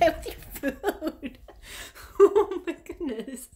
with your food. oh my goodness.